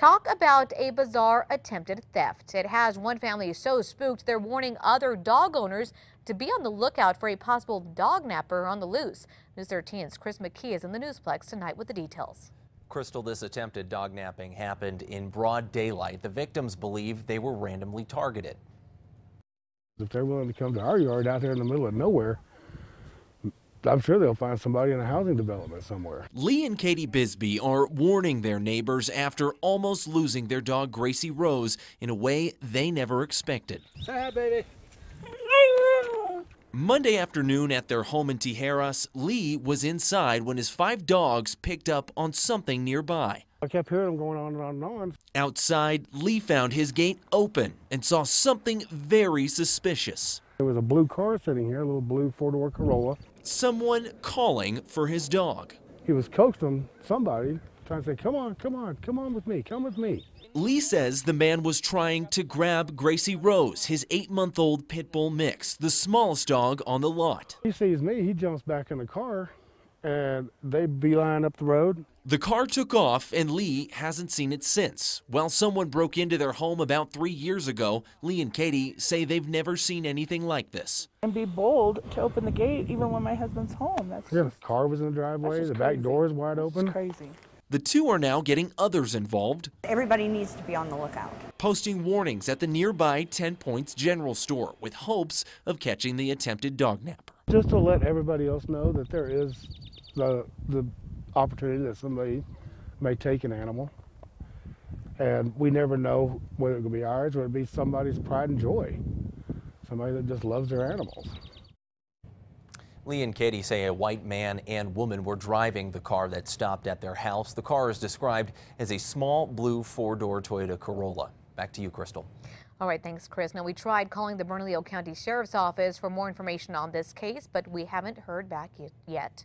Talk about a bizarre attempted theft. It has one family so spooked they're warning other dog owners to be on the lookout for a possible dog napper on the loose. News 13's Chris McKee is in the Newsplex tonight with the details. Crystal, this attempted dog napping happened in broad daylight. The victims believe they were randomly targeted. If they're willing to come to our yard out there in the middle of nowhere, I'm sure they'll find somebody in a housing development somewhere. Lee and Katie Bisbee are warning their neighbors after almost losing their dog Gracie Rose in a way they never expected. Say hi, baby. Monday afternoon at their home in Tijeras, Lee was inside when his five dogs picked up on something nearby. I kept hearing them going on and on and on. Outside, Lee found his gate open and saw something very suspicious. There was a blue car sitting here, a little blue four-door Corolla. Someone calling for his dog. He was coaxing somebody, trying to say, come on, come on, come on with me, come with me. Lee says the man was trying to grab Gracie Rose, his eight month old pit bull mix, the smallest dog on the lot. He sees me, he jumps back in the car, and they beeline up the road. The car took off, and Lee hasn't seen it since. While someone broke into their home about three years ago, Lee and Katie say they've never seen anything like this. And be bold to open the gate even when my husband's home. That's Yeah, just, the car was in the driveway, just the back crazy. door is wide it's open. crazy. The two are now getting others involved, Everybody needs to be on the lookout. posting warnings at the nearby 10 Points General Store with hopes of catching the attempted dog napper. Just to let everybody else know that there is the, the opportunity that somebody may take an animal. And we never know whether it could be ours or it'll be somebody's pride and joy. Somebody that just loves their animals. Lee and Katie say a white man and woman were driving the car that stopped at their house. The car is described as a small blue four-door Toyota Corolla. Back to you, Crystal. All right, thanks, Chris. Now, we tried calling the Bernalillo County Sheriff's Office for more information on this case, but we haven't heard back yet.